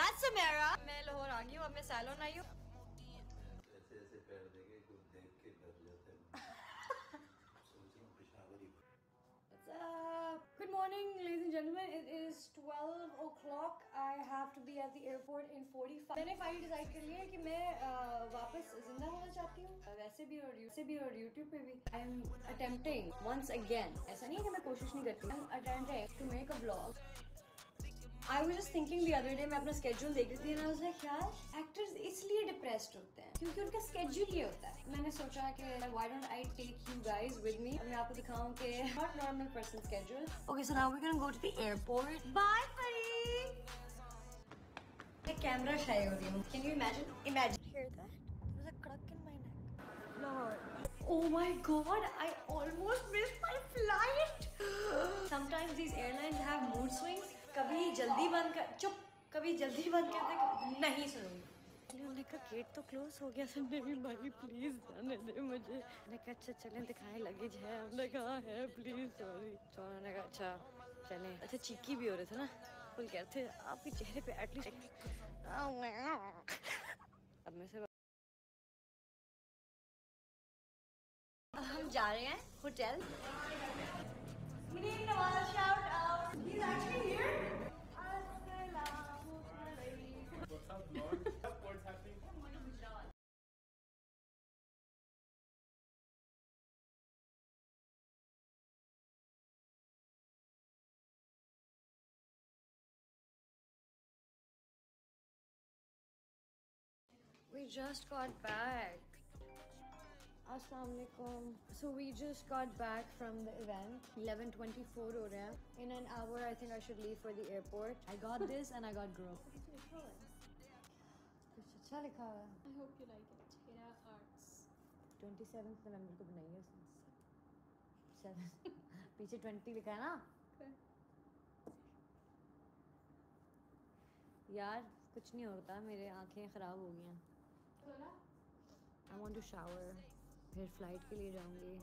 That's Samara. मैं लाहौर आ गई हूँ अब मैं सैलून आई हूँ ऐसे ऐसे पैर देके कुछ देख के कर जाते हैं सोच Peshawar What's up? Good morning, ladies and gentlemen. It is 12 o'clock. I have to be at the airport in 45. मैंने फाइनली डिसाइड कर लिया है कि मैं uh, वापस ज़िंदा होना चाहती हूँ uh, वैसे भी और वैसे भी और यूट्यूब पे भी I am attempting once again ऐसा नहीं है कि मैं कोशिश नहीं करती I am attempting to make a blog I was just thinking the other day मैं अपना स्केड्यूल देख रही थी एंड आई वाज लाइक यार एक्टर्स इसलिए डिप्रेस्ड होते हैं क्योंकि उनका स्केड्यूल ही होता है मैंने सोचा कि why don't I take you guys with me मैं आपको दिखाऊं कि not normal person schedule okay so now we can go to the airport by फरी मैं कैमरा शाई हो रही हूं can you imagine imagine here that there is a crick in my neck Lord. Oh my god, I almost missed my flight. Sometimes these airlines जल्दी बंद कर चुप कभी जल्दी बंद कर दे नहीं सुनूँगी। उन्होंने कहा गेट तो क्लोज हो गया संडे भी भाई प्लीज़ जाने दे मुझे। मैंने कहा अच्छा चलें दिखाएँ लगेज है हमने कहा है प्लीज़ सॉरी तो उन्होंने कहा अच्छा चलें। अच्छा चीकी भी हो रहे थे ना फुल कह रहे थे आपके चेहरे पे एटलीस्ट अब मैं से हम जा रहे हैं hotel. We just got back. Assalamualaikum. So we just got back from the event. 11:24 हो रहा है. In an hour, I think I should leave for the airport. I got this and I got girl. कुछ अच्छा लिखा हुआ है. I hope you like it. Hera Arts. 27th नवंबर को बनाई है उसने. Seven. पीछे 20 लिखा है ना? यार कुछ नहीं होता मेरे आँखें खराब हो गई हैं. आई वांट टू शावर फिर फ़्लाइट के लिए जाऊँगी।